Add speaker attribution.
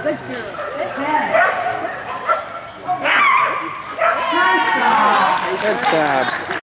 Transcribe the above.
Speaker 1: Good job. Good job.